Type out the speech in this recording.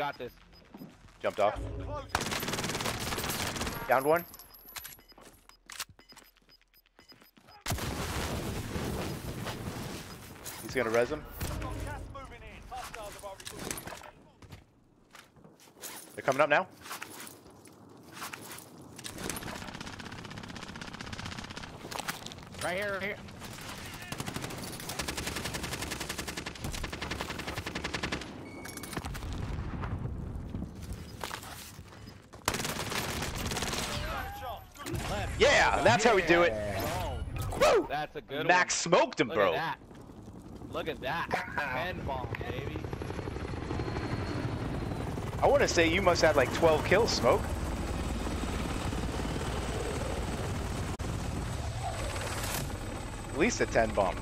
Got this. Jumped off. Downed one. He's gonna res him. They're coming up now. Right here, right here. Yeah, that's how we do it. Woo! that's a good Max smoked him, one. bro. Look at that. Look at that. Ten bomb, baby. I want to say you must have like 12 kills, Smoke. At least a 10 bomb.